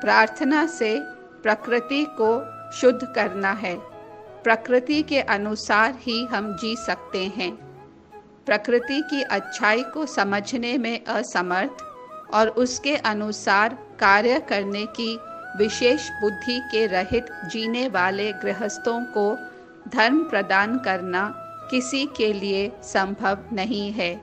प्रार्थना से प्रकृति को शुद्ध करना है। प्रकृति के अनुसार ही हम जी सकते हैं। प्रकृति की अच्छाई को समझने में असमर्थ और उसके अनुसार कार्य करने की विशेष बुद्धि के रहित जीने वाले गृहस्थों को धर्म प्रदान करना किसी के लिए संभव नहीं है।